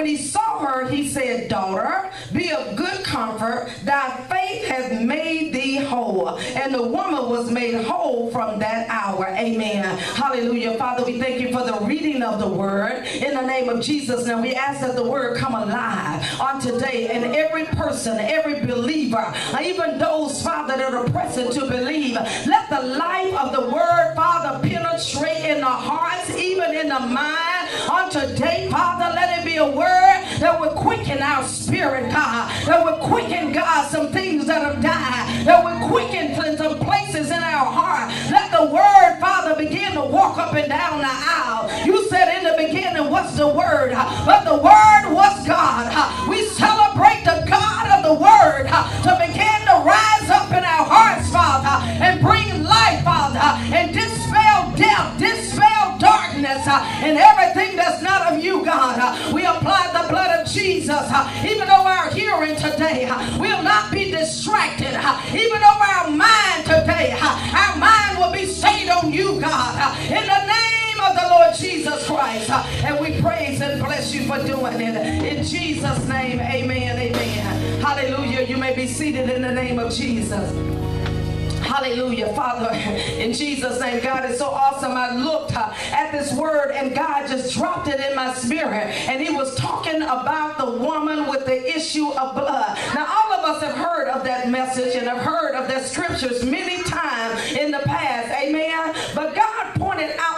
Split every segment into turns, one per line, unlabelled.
when he saw her, he said, Daughter, be of good comfort. Thy faith has made thee whole. And the woman was made whole from that hour. Amen. Hallelujah. Father, we thank you for the reading of the word in the name of Jesus. Now we ask that the word come alive on today. And every person, every believer, even those, Father, that are pressing to believe, let the life of the word, Father, penetrate in the hearts, even in the mind. On today, Father, let it be a word that will quicken our spirit, God. That will quicken, God, some things that have died. That will quicken some places in our heart. Let the word, Father, begin to walk up and down the aisle. You said in the beginning, what's the word? But the word even over our hearing today. We'll not be distracted, even over our mind today. Our mind will be stayed on you, God, in the name of the Lord Jesus Christ. And we praise and bless you for doing it. In Jesus' name, amen, amen. Hallelujah. You may be seated in the name of Jesus. Hallelujah. Father, in Jesus' name, God is so awesome. I looked uh, at this word and God just dropped it in my spirit. And he was talking about the woman with the issue of blood. Now, all of us have heard of that message and have heard of that scriptures many times in the past. Amen. But God pointed out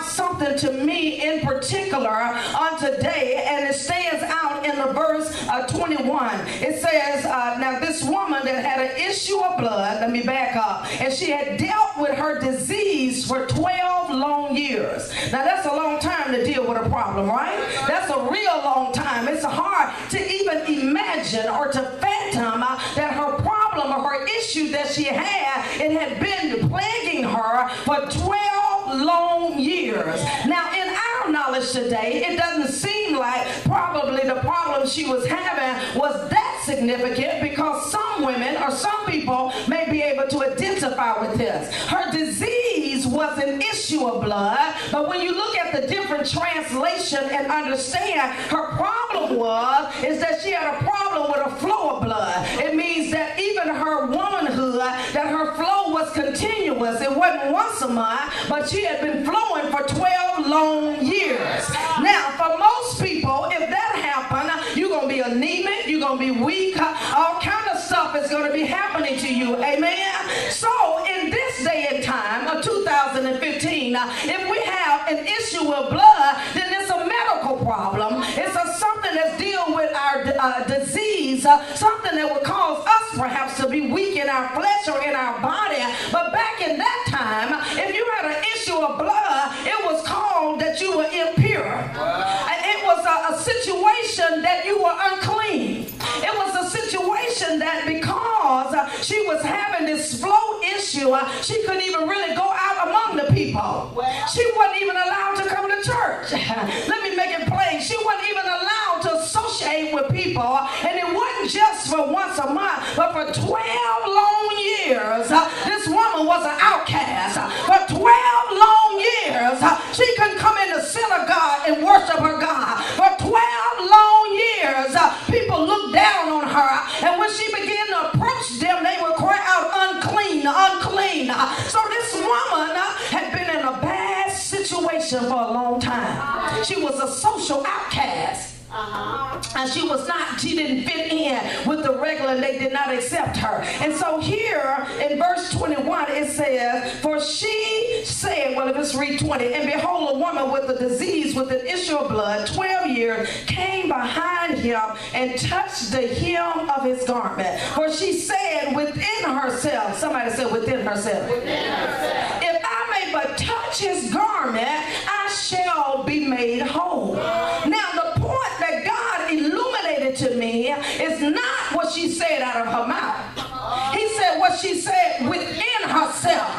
to me in particular on today, and it stands out in the verse uh, 21. It says, uh, Now, this woman that had an issue of blood, let me back up, and she had dealt with her disease for 12 long years. Now, that's a long time to deal with a problem, right? That's a real long time. It's hard to even imagine or to fathom uh, that her problem or her issue that she had, it had been plaguing her for 12 long years. Now, in our knowledge today, it doesn't seem like probably the problem she was having was that significant because some women or some people may be able to identify with this. Her disease was an issue of blood, but when you look at the different translation and understand, her problem was is that she had a problem with a flow of blood. It means that even her womanhood, that her flow was continuous. It wasn't once a month, but she had been flowing for 12 long years. Now, for most people, if that happened, you're going to be anemic, you're going to be weak, all kind of stuff is going to be happening to you. Amen? So, in this day and time of 2015, if we have an issue of blood, then it's a medical problem. It's a, something that's dealing with our uh, disease, uh, something that would cause us perhaps to be weak in our flesh or in our body. But back in that time, if you had an issue of blood, it was called that you were impure. Wow. It was a, a situation that you were unclean. It was a situation that because uh, she was having this flow issue, uh, she couldn't even really go out among the people. She wasn't even allowed to come to church. associate with people. And it wasn't just for once a month, but for 12 long years, uh, this woman was an outcast. For 12 long years, uh, she couldn't come in the synagogue and worship her God. For 12 long years, uh, people looked down on her. And when she began to approach them, they would cry out, unclean, unclean. So this woman had been in a bad situation for a long time. She was a social outcast. Uh-huh. And she was not, she didn't fit in with the regular, they did not accept her. And so here in verse 21, it says, For she said, well, let's read 20, and behold, a woman with a disease with an issue of blood, 12 years, came behind him and touched the hem of his garment. For she said within herself, somebody said within herself, within herself. if I may but touch his garment, said out of her mouth. He said what she said within herself.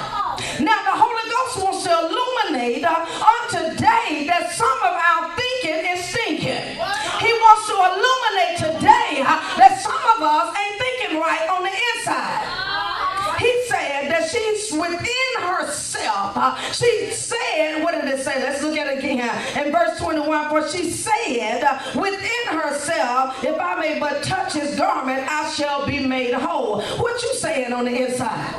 Now, the Holy Ghost wants to illuminate on today that some of our thinking is sinking. He wants to illuminate today that some of us ain't thinking right on the inside he said that she's within herself. She said, what did it say? Let's look at it again. In verse 21, for she said within herself, if I may but touch his garment, I shall be made whole. What you saying on the inside?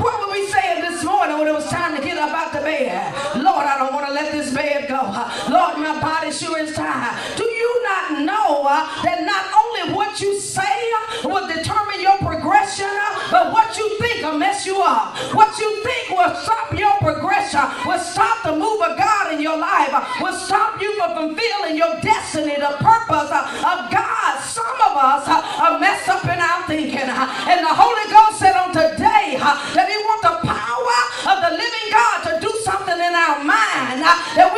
What were we saying this morning when it was time to get up out the bed? Lord, I don't want to let this bed go. Lord, my body sure is tired. Do you not know uh, that not only what you say will determine your progression, uh, but what you think will mess you up? What you think will stop your progression, will stop the move of God in your life, uh, will stop you from fulfilling your destiny, the purpose uh, of God. Some of us are messed up in our thinking, and the Holy Ghost said on today that He wants the power of the living God to do something in our mind that we'll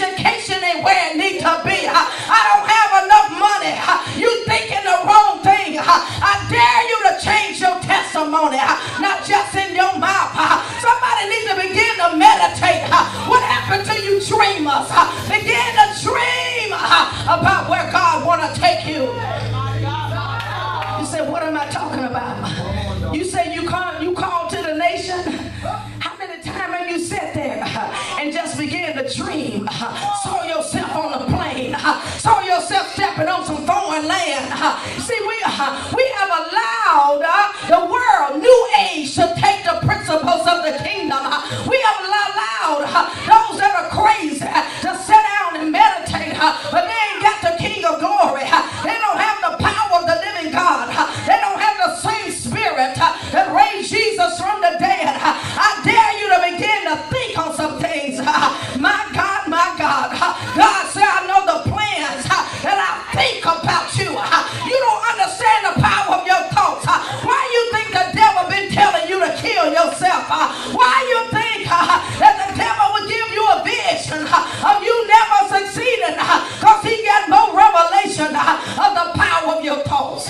education ain't where it need to be. I don't have enough money. You thinking the wrong thing. I dare you to change your testimony, not just in your mouth. Somebody needs to begin to meditate. What happened to you dreamers? To take the principles of the kingdom. Because uh, he got no revelation uh, of the power of your thoughts.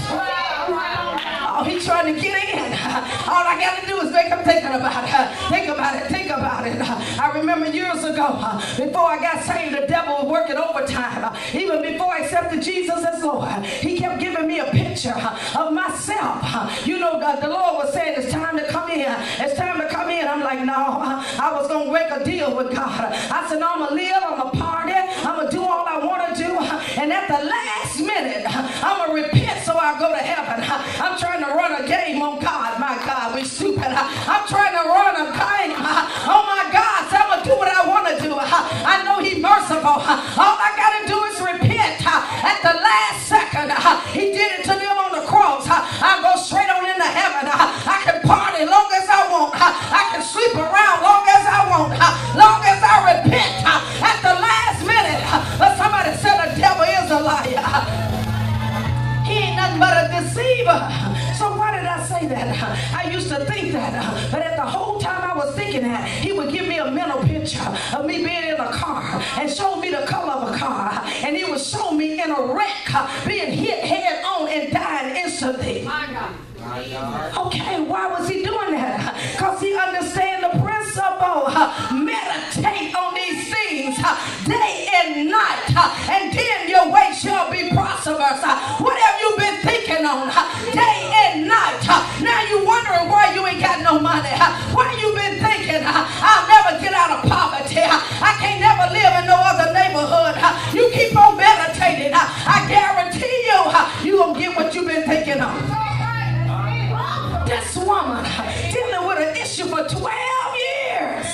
Oh, he's trying to get in. Uh, all I got to do is make him thinking about it. Uh, think about it. Think about it. I remember years ago, before I got saved, the devil was working overtime. Even before I accepted Jesus as Lord, he kept giving me a picture of myself. You know, the, the Lord was saying, it's time to come in. It's time to come in. I'm like, no, I was going to make a deal with God. I said, no, I'm going to live. I'm go to heaven. Of me being in a car and show me the color of a car, and he would show me in a wreck, being hit head on and dying instantly. My God, Okay, why was he doing that? Because he understand the principle. Meditate on these things day and night, and then your way shall be prosperous. What have you been thinking on day and night? Now you wondering why you ain't got no money. Why you been thinking I'll never get This woman dealing with an issue for 12 years.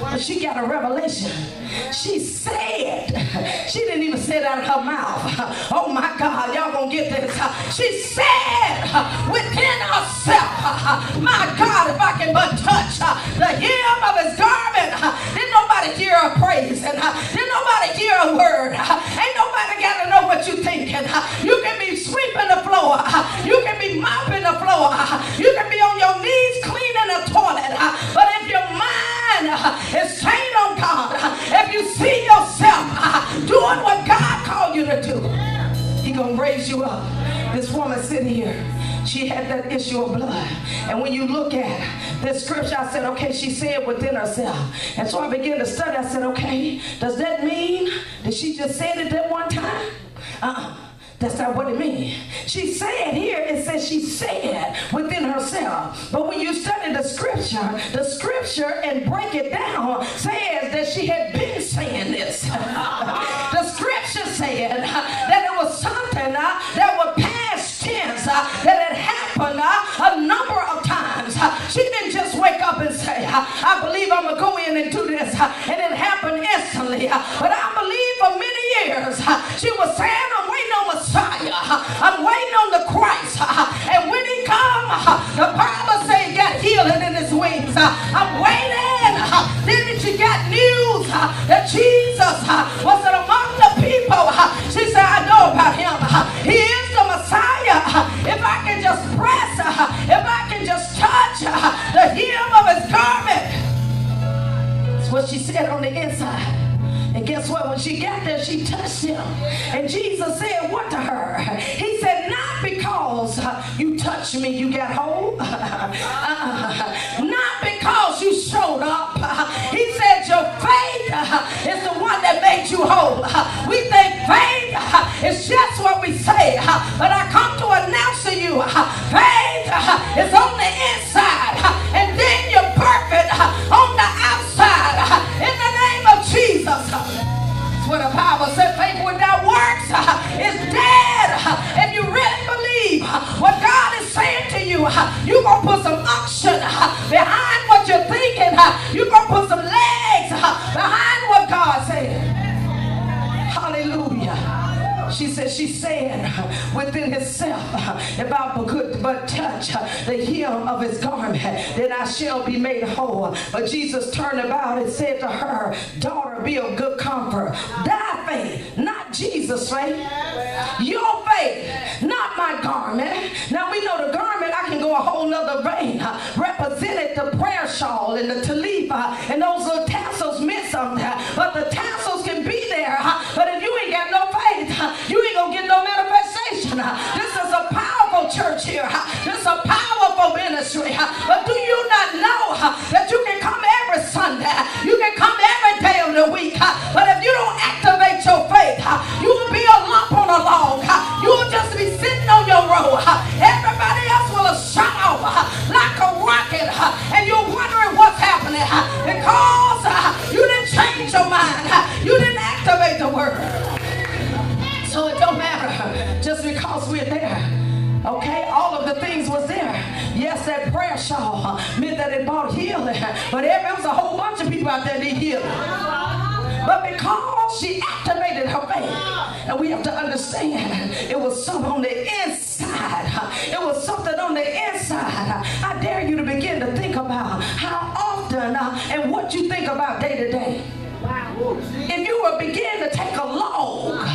But she got a revelation. She said, she didn't even say it out of her mouth. Oh my God, y'all gonna get this. She said within herself, my God, if I can but touch the hem of his garment, then nobody hear her praise and then nobody hear a word. Ain't nobody got to know what you thinking. You can be sweeping the floor. You can be mopping the floor your knees clean in a toilet, uh, but if your mind uh, is stained on God, uh, if you see yourself doing what God called you to do, He gonna raise you up. This woman sitting here. She had that issue of blood. And when you look at this scripture, I said, okay, she said within herself. And so I began to study. I said, okay, does that mean that she just said it that one time? Uh-uh. That's not what it means. She said here, it says she said within herself. But when you study the scripture, the scripture and break it down says that she had been saying this. the scripture said that it was something uh, that was past tense uh, that had happened uh, a number of times. She didn't just wake up and say, I believe I'm going to go in and do this. And it happened instantly. But I believe for many years she was saying, When she touched him. And Jesus said, What to her? He said, Not because you touched me, you got whole. Uh-uh. Not because you showed up. He said, Your faith is the one that made you whole. We think faith is just what we say. But I come to announce to you faith is on the inside. What the Bible said. Faith without works uh, is dead. If you really believe what God is saying to you, uh, you're going to put some unction uh, behind what you're thinking. You're going to put some legs behind what God said. She said, she said within herself, if I could but touch the hem of his garment, then I shall be made whole. But Jesus turned about and said to her, daughter, be of good comfort. Thy faith, not Jesus' faith. Your faith, not my garment. Now we know the garment, I can go a whole nother vein. Represented the prayer shawl and the talipa and those little tassels meant something. But the tassels prayer shawl meant that it brought healing, but there was a whole bunch of people out there need healing. But because she activated her faith, and we have to understand it was something on the inside. It was something on the inside. I dare you to begin to think about how often uh, and what you think about day to day. If you will begin to take a log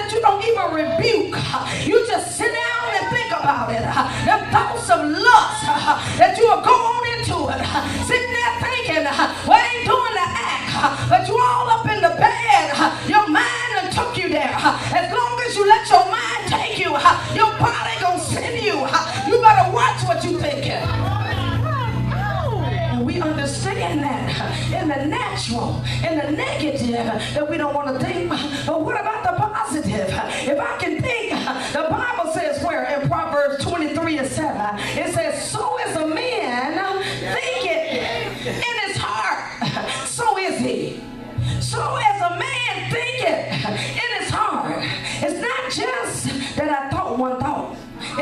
that you don't even rebuke, you just sit down and think about it. Them thoughts of lust that you will go on into it, sitting there thinking, well, ain't doing the act, but you all up in the bed, your mind done took you there. As long as you let your mind take you, your body gonna send you. You better watch what you thinking we understand that in the natural, in the negative, that we don't want to think.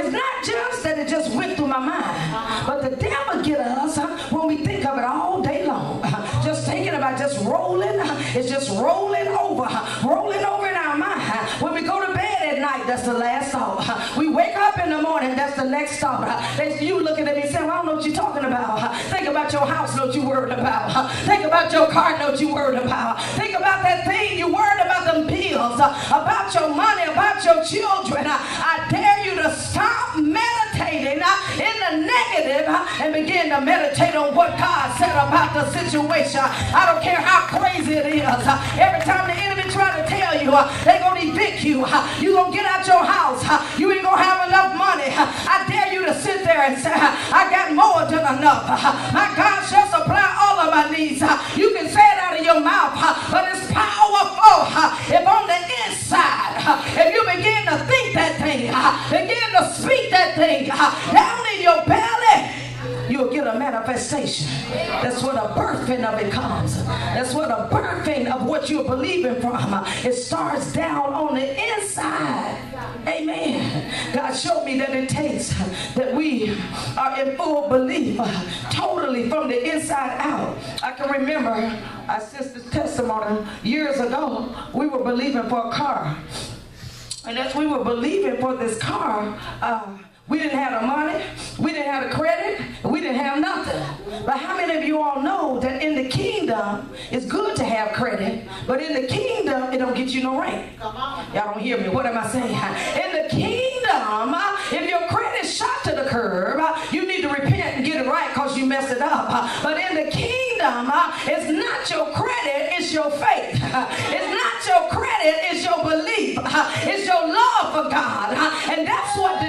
It's not just that it just went through my mind, but the devil get us when we think of it all day long. Just thinking about just rolling, it's just rolling over, rolling over in our mind. When we go to bed at night, that's the last thought. We wake up in the morning, that's the next thought. That's you looking at me saying, well, I don't know what you're talking about. Think about your house, what you worried about. Think about your car, what you worried about. Think about that thing you worried about them bills, about your money, about your children. I dare to stop meditating uh, in the negative uh, and begin to meditate on what God said about the situation. I don't care how crazy it is. Uh, every time the enemy try to tell you they're going to evict you, you're going to get out your house. You ain't going to have enough money. I dare you to sit there and say, I got more than enough. My God shall supply all of my needs. You can say it out of your mouth, down in your belly you'll get a manifestation. That's what a birthing of it comes. That's what a birthing of what you're believing from. It starts down on the inside. Amen. God showed me that it takes that we are in full belief, totally from the inside out. I can remember our sister's testimony years ago. We were believing for a car. And as we were believing for this car, uh, we didn't have the money. We didn't have the credit. We didn't have nothing. But how many of you all know that in the kingdom, it's good to have credit, but in the kingdom, it don't get you no rank. Y'all don't hear me. What am I saying? In the kingdom, if your credit's shot to the curb, you need to repent and get it right because you messed it up. But in the kingdom, it's not your credit, it's your faith. It's not your credit, it's your belief. It's your love for God. And that's what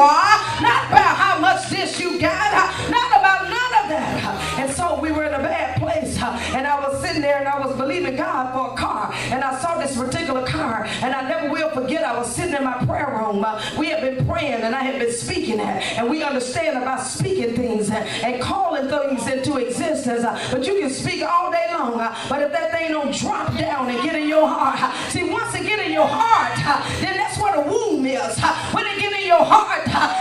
are, not about how much this you got, uh, not about none of that. And so we were in a bad place. Uh, and I was sitting there and I was believing God for a car. And I saw this particular car. And I never will forget, I was sitting in my prayer room. Uh, we had been praying and I had been speaking. And we understand about speaking things and calling things into existence. But you can speak all day long. But if that thing don't drop down and get in your heart, see, once it get in your heart, heart, then that's where the womb is. When it get in your heart,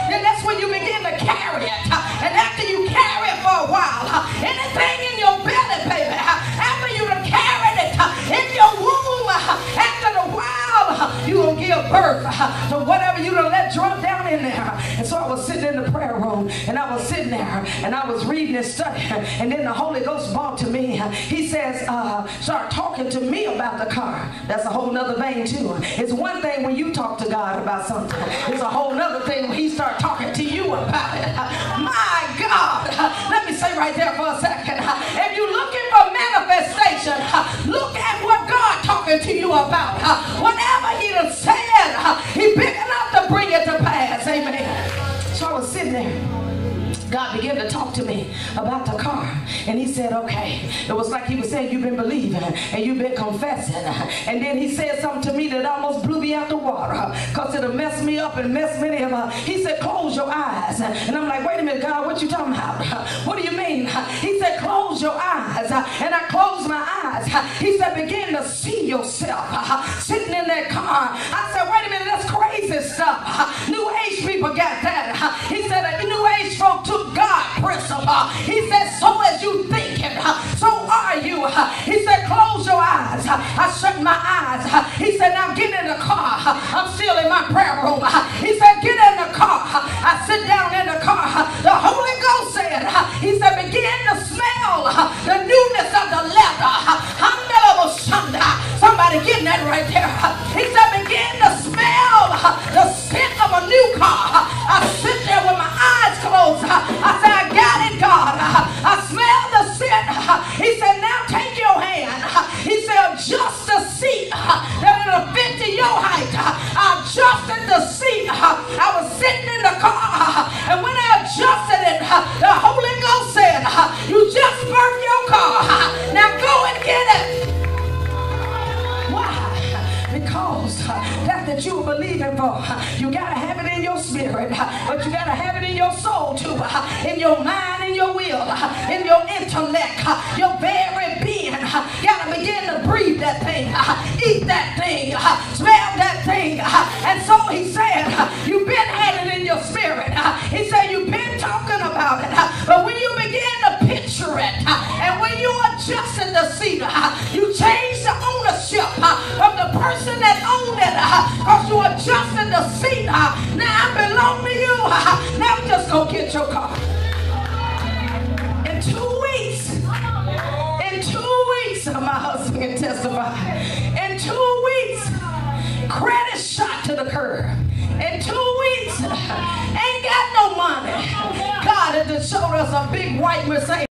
then that's when you begin to carry it. And after you carry it for a while, anything in your belly, baby, after you have carried it in your womb, after a while, you will give birth to whatever you done let drop down in there. And so I was sitting in the prayer room, and I was sitting there, and I was reading and studying, and then the Holy Ghost brought to me. He says, uh, start talking to me about the car. That's a whole nother vein too. It's one thing when you talk to God about something. It's a whole other thing when he start talking to you about it. My God. Let me say right there for a second. If you're looking for manifestation, look at what God talking to you about. Whatever he done said, he big enough to bring it to pass. Amen. So I was sitting there. God began to talk to me about the car. And he said, okay. It was like he was saying, you've been believing and you've been confessing. And then he said something to me that almost blew me out the water because it'll mess me up and mess many of us. He said, close your eyes. And I'm like, wait a minute, God, what you talking about? What do you mean? He said, close your eyes. And I closed my eyes. He said, begin to see yourself sitting in that car. I said, wait a minute, that's crazy stuff. Said, now get in the car. I'm still in my prayer room. He said, get in the car. I sit down in the car. The Holy Ghost said, he said, begin to smell the newness of the leather. Somebody getting that right there. He said, begin to smell the scent of a new car. I sit there with my eyes closed. I said, I got it, God. I smell the scent. He said, now take your hand. He said, adjust the seat that it'll fit to your height. I adjusted the seat. I was sitting in the car. And when I adjusted it, the Holy Ghost said, you just birthed your car. Now go and get it Why? because that that you're believing for, you got to have it in your spirit, but you got to have it in your soul too, in your mind, in your will, in your intellect, your very And so he said, you've been having it in your spirit. He said, you've been talking about it. But when you begin to picture it, and when you adjust in the seat, you change the ownership of the person that owned it. Because you adjusted the seat. Now I belong to you. Now just go get your car. In two weeks, in two weeks, my husband can testify shot to the curb in two weeks, ain't got no money. God has just showed us a big white Mercedes.